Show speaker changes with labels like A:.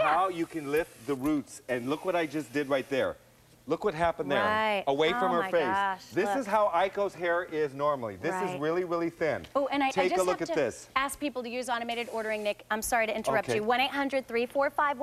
A: Yeah.
B: how you can lift the roots. And look what I just did right there. Look what happened there.
A: Right.
B: Away from
A: oh
B: her face.
A: gosh,
B: This
A: look.
B: is how Aiko's hair is normally. This is really, really thin.
A: Oh, and I, I just
B: a look
A: have
B: at
A: to
B: this.
A: ask people to use automated ordering, Nick. I'm sorry to interrupt
B: Okay.
A: you. 1 800 345